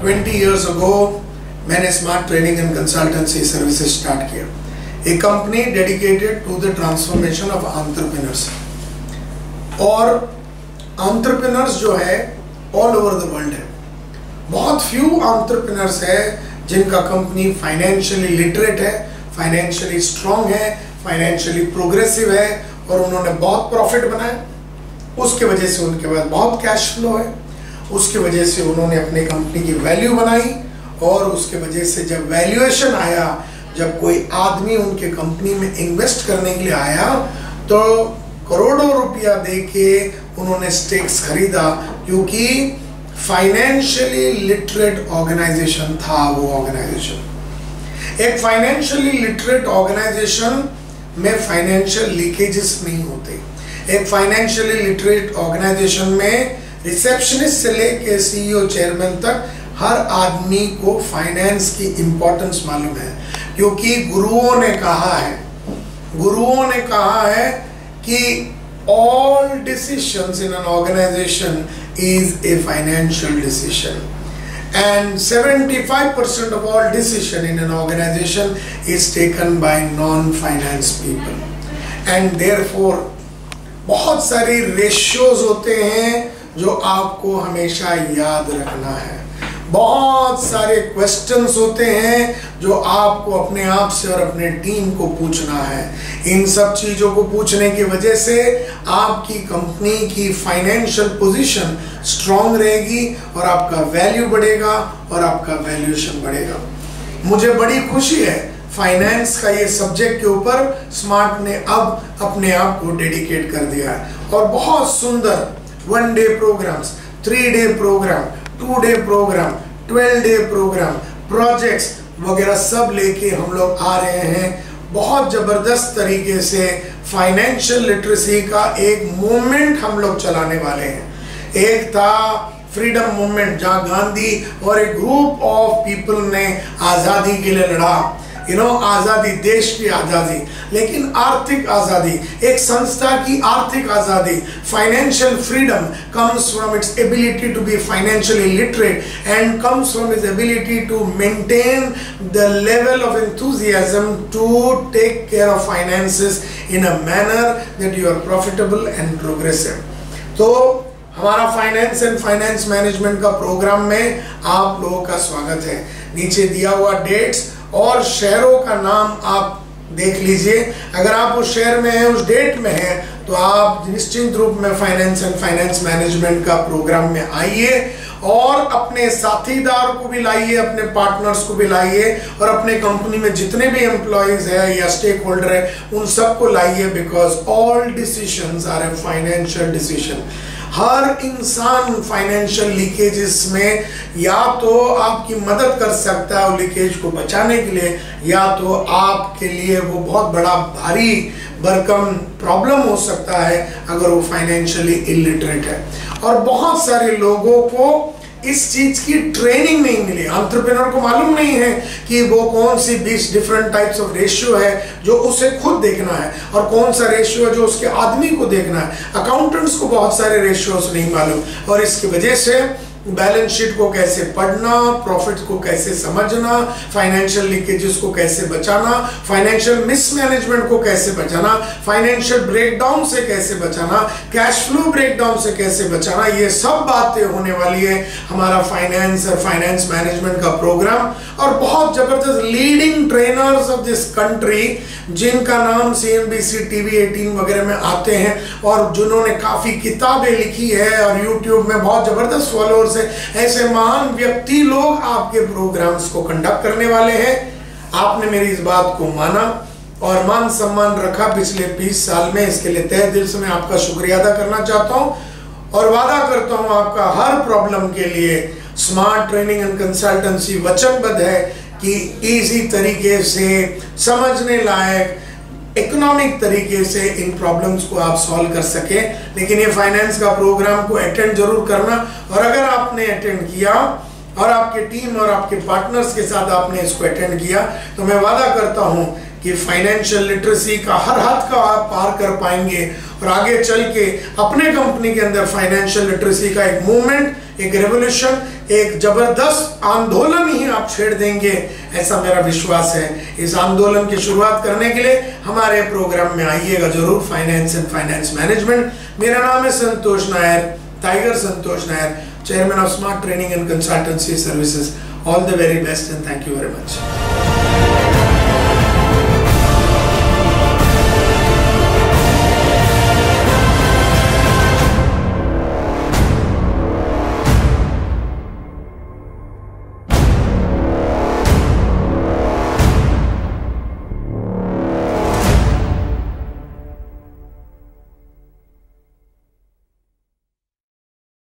Twenty years ago मैंने smart training and consultancy services start किया। एक company dedicated to the transformation of entrepreneurs और entrepreneurs जो है ऑल ओवर द वर्ल्ड है। बहुत फ्यू आंट्रप्रिनर्स है, जिनका कंपनी फाइनेंशियली लिटरेट है फाइनेंशियली स्ट्रांग है फाइनेंशियली प्रोग्रेसिव है, और उन्होंने बहुत प्रॉफिट बनाया। उसके वजह से उनके पास बहुत कैश फ्लो है। उसके वजह से उन्होंने अपनी कंपनी की वैल्यू बनाई और उसके वजह से जब वैल्यूएशन आया, जब कोई आदमी उनके कंपनी में इन्वेस्ट करने के लिए आया तो करोड़ों रुपया दे के उन्होंने स्टेक्स खरीदा, क्योंकि फाइनेंशियली लिटरेट ऑर्गेनाइजेशन था वो ऑर्गेनाइजेशन एक फाइनेंशियली लिटरेट ऑर्गेनाइजेशन में फाइनेंशियल लीकेजेस नहीं होते. एक फाइनेंशियली लिटरेट ऑर्गेनाइजेशन में रिसेप्शनिस्ट से लेके सीईओ चेयरमैन तक, हर आदमी को फाइनेंस की इंपॉर्टेंस मालूम है। क्योंकि गुरुओं ने कहा है, गुरुओं ने कहा है कि all decisions in an organisation is a financial decision and 75% percent of all decision in an organisation is taken by non finance people and therefore बहुत सारी रेशियोज होते हैं जो आपको हमेशा याद रखना है। बहुत सारे क्वेश्चंस होते हैं जो आपको अपने आप से और अपने टीम को पूछना है। इन सब चीज़ों को पूछने की वजह से आपकी कंपनी की फाइनेंशियल पोजीशन स्ट्रांग रहेगी और आपका वैल्यू बढ़ेगा और आपका वैल्यूएशन बढ़ेगा। मुझे बड़ी खुशी है फाइनेंस का ये सब्जेक्ट के ऊपर स्मार्ट ने अब अपने आप को डेडिकेट कर दिया है। और बहुत सुंदर one day programmes three day programme two day programme twelve day programme projects वगैरह सब लेके हम लोग आ रहे हैं। बहुत ज़बरदस्त तरीके से फाइनेंशियल लिटरेसी का एक मूवमेंट हम लोग चलाने वाले हैं। एक था फ्रीडम मूवमेंट जहाँ गांधी और एक ग्रुप ऑफ़ पीपल ने आज़ादी के लिए लड़ा। यू नो आज़ादी देश की आज़ादी, लेकिन आर्थिक आज़ादी, एक संस्था की आर्थिक आज़ादी financial freedom comes from its ability to be financially literate and comes from its ability to maintain the level of enthusiasm to take care of finances in a manner that you are profitable and progressive तो हमारा finance and finance management का programme में आप लोगों का स्वागत है। नीचे दिया हुआ डेट्स और शहरों का नाम आप देख लीजिए। अगर आप उस शहर में हैं, उस डेट में हैं तो आप निश्चिंत रूप में फाइनेंस एंड फाइनेंस मैनेजमेंट का प्रोग्राम में आइए और अपने साथीदार को भी लाइए, अपने पार्टनर्स को भी लाइए और अपने कंपनी में जितने भी एम्प्लॉयज़ है या स्टेक होल्डर है, उन सबको लाइए because all decisions are a financial decision हर इंसान फाइनेंशियल लीकेजेस में या तो आपकी मदद कर सकता है लीकेज को बचाने के लिए, या तो आपके लिए वो बहुत बड़ा भारी बरकम प्रॉब्लम हो सकता है अगर वो फाइनेंशियली इलिटरेट है। और बहुत सारे लोगों को इस चीज़ की ट्रेनिंग नहीं मिली। ऑन्ट्रप्रेनर को मालूम नहीं है कि वो कौन सी बीस डिफरेंट टाइप्स ऑफ़ रेशियो है जो उसे खुद देखना है और कौन सा रेशियो है जो उसके आदमी को देखना है। अकाउंटेंट्स को बहुत सारे रेशियोज नहीं मालूम और इसकी वजह से बैलेंस शीट को कैसे पढ़ना प्रॉफिट को कैसे समझना फाइनेंशियल लीकेजेस को कैसे बचाना फाइनेंशियल मिसमैनेजमेंट को कैसे बचाना फाइनेंशियल ब्रेकडाउन से कैसे बचाना कैश फ्लो ब्रेकडाउन से कैसे बचाना, ये सब बातें होने वाली है हमारा फाइनेंस और फाइनेंस मैनेजमेंट का प्रोग्राम और बहुत ज़बरदस्त leading trainers of this country जिनका नाम C N B C T V eighteen वगैरह में आते हैं और जिन्होंने काफ़ी किताबें लिखी है और यूट्यूब में बहुत ज़बरदस्त फॉलोअर्स है ऐसे महान व्यक्ति लोग आपके प्रोग्राम्स को कंडक्ट करने वाले हैं। आपने मेरी इस बात को माना और मान सम्मान रखा पिछले 20 साल में। इसके लिए तय दिल से मैं आपका शुक्रिया अदा करना चाहता हूँ और वादा करता हूँ आपका हर प्रॉब्लम के लिए। स्मार्ट ट्रेनिंग एंड कंसल्टेंसी वचनबद्ध है कि इसी तरीके से समझने लायक इकोनॉमिक तरीके से इन प्रॉब्लम्स को आप सॉल्व कर सके। लेकिन ये फाइनेंस का प्रोग्राम को अटेंड ज़रूर करना। और अगर आपने अटेंड किया, और आपके टीम और आपके पार्टनर्स के साथ आपने इसको अटेंड किया तो मैं वादा करता हूँ कि फाइनेंशियल लिटरेसी का हर हाथ का आप पार कर पाएँगे। और आगे चल के अपने कंपनी के अंदर फाइनेंशियल लिटरेसी का एक मूवमेंट एक रेवोल्यूशन एक ज़बरदस्त आंदोलन ही आप छेड़ देंगे, ऐसा मेरा विश्वास है। इस आंदोलन की शुरुआत करने के लिए हमारे प्रोग्राम में आइएगा ज़रूर फाइनेंस एंड फाइनेंस मैनेजमेंट मेरा नाम है Santosh Nair tiger Santosh Nair chairman of smart training and consultancy services all the very best and thank you very much